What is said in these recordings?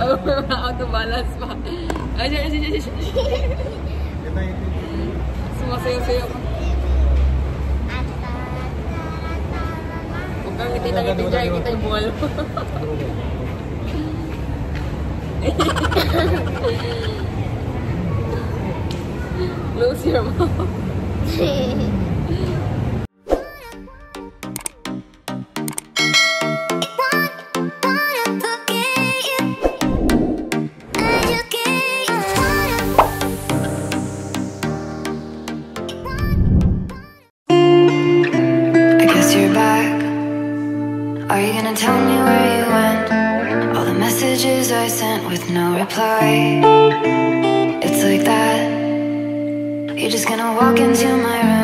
oh, out of balance pa. Ay, ay, ay, ay, ay. Sumasayo-sayo ka. Huwag kang ngiti-ngiti dyan, kita yung bungal mo. Close your mouth. tell me where you went? All the messages I sent with no reply. It's like that. You're just gonna walk into my room.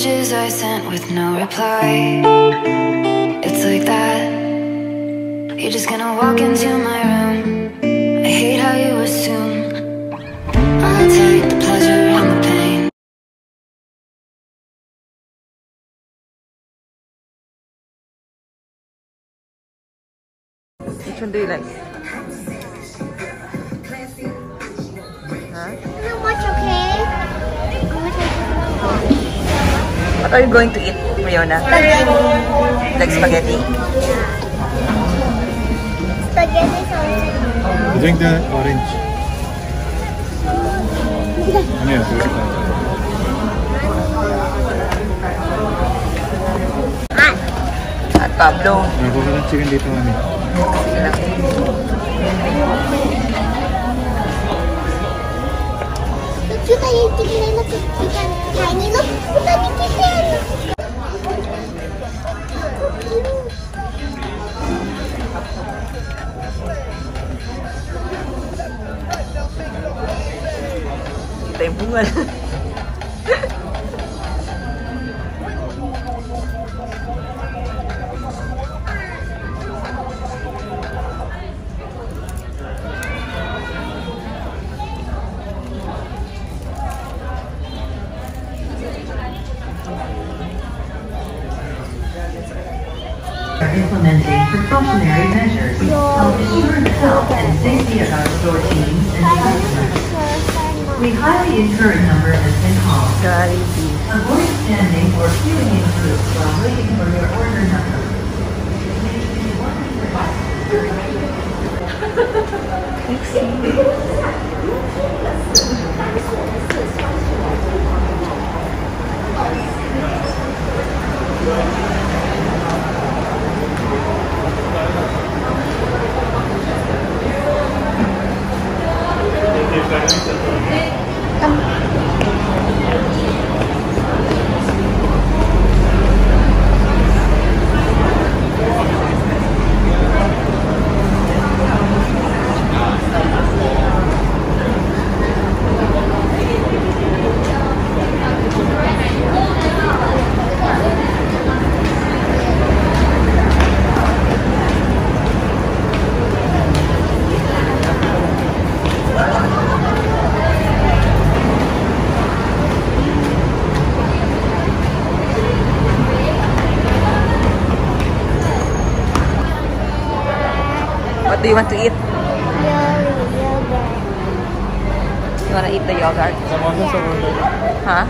Messages I sent with no reply. It's like that. You're just gonna walk into my room. I hate how you assume. I'll take the pleasure and the pain. Which one do you like? Huh? What are you going to eat, Riona? Spaghetti. Like spaghetti? Spaghetti sausage. Drink the orange. ano yan? At Pablo. Nagkukulang chicken dito, ano mami. Sige lang. 行ってきなります第2の歌に来てやる Kita yang bunga implementing precautionary measures to ensure the health and safety of our store teams and customers. We highly encourage number has been called. Avoid standing or queuing in groups while waiting for your What do you want to eat? Yogurt. You wanna eat the yogurt? Order. Huh?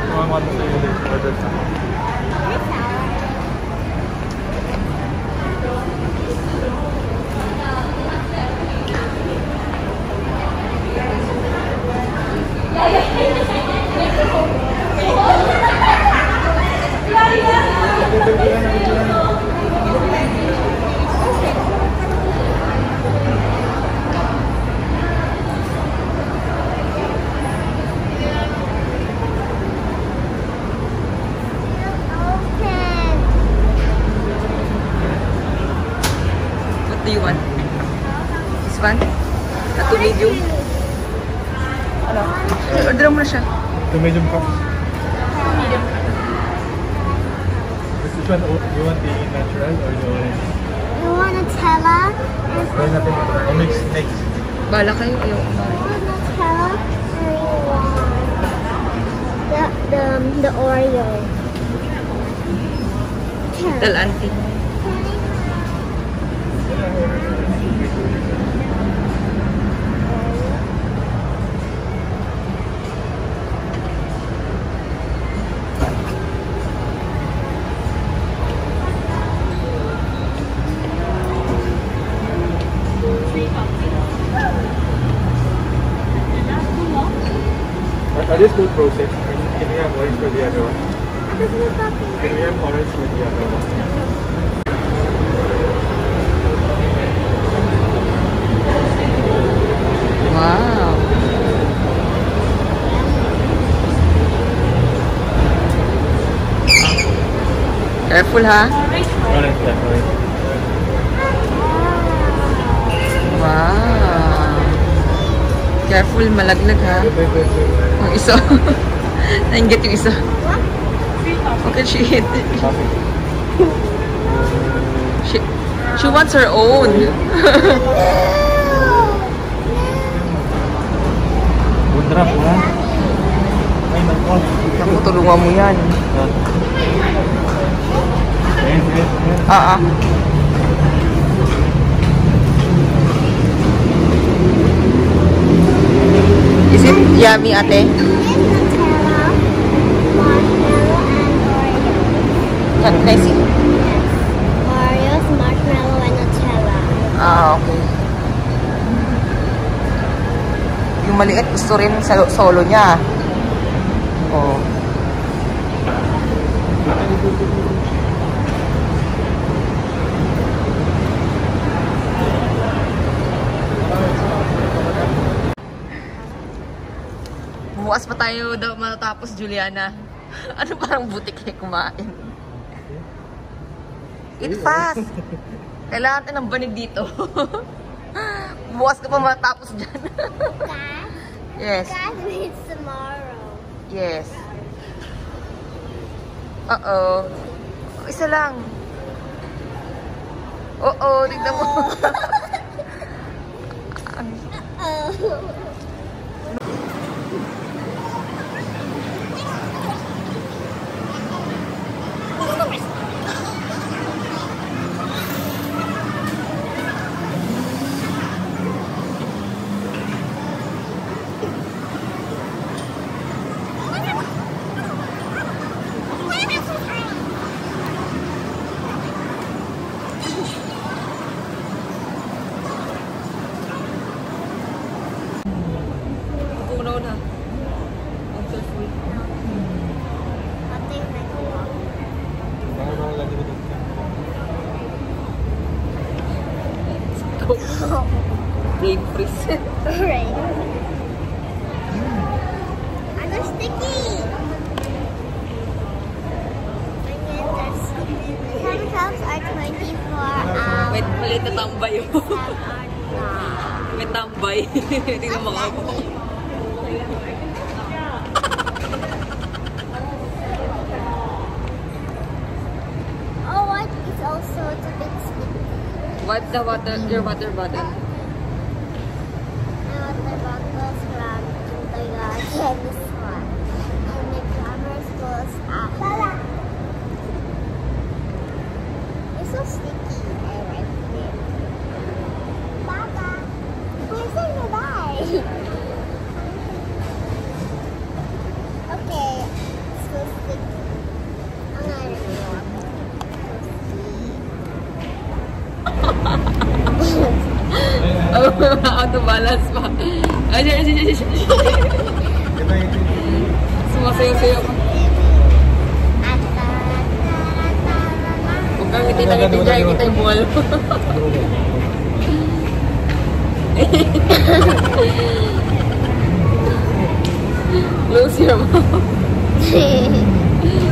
One? A two medium? Ano? Order mo na siya. The medium cups. Which one? oh, You want the natural or the orange? You want Nutella? Try natin. O mix, mix. Bala kayo. Ayaw ko na. You want Nutella? Or you want the, the, the Oreo? Tell auntie. Are, whole process. Can, can we have orange for the other one? Can we have orange for the other one? Wow. Careful ha. Orange, yeah, orange. Wow. Careful, malaglag ha. Yung isa. Nainggit yung isa. Look at she hit. She, she wants her own. Good drop, ha? Ay, nako. Naku, tulungan mo yan. Ah, ah. Yummy, ate? Can, can I see? Oreos, marshmallow, and Nutella. Ah, okay. Yung maliit, gusto rin sa solo niya. Tayo daw matatapos, Juliana. Ano parang butik kayo kumain? Eat fast! Kailangan tayo ng banig dito. Bukas ka pa matapos dyan. Guys, yes. guys, it's tomorrow. Yes. Uh-oh. Isa lang. Oo, tignan mo. Oh. May maliit na tambay not. May tambay. Tingnan mo ako. Oh, what is also it's a bit sticky. What's the water, your water bottle? malas pak. Aja aja aja semua sayo sayo bukan kita kita kita kita bual lose your mouth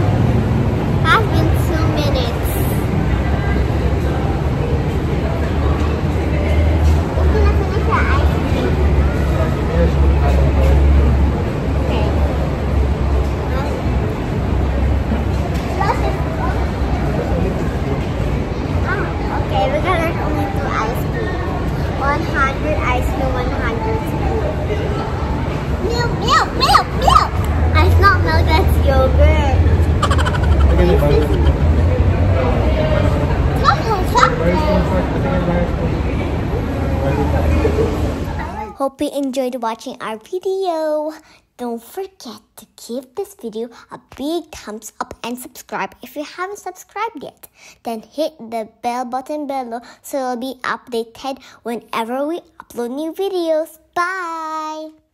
Hope you enjoyed watching our video. Don't forget to give this video a big thumbs up and subscribe if you haven't subscribed yet. Then hit the bell button below so you'll be updated whenever we upload new videos. Bye!